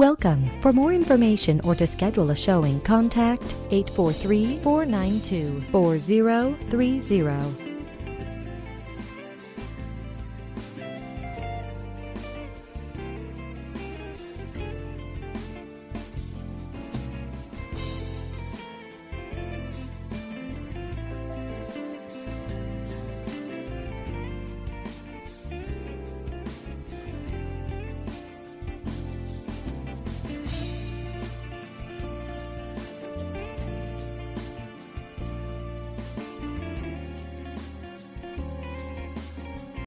Welcome. For more information or to schedule a showing, contact 843 492 4030.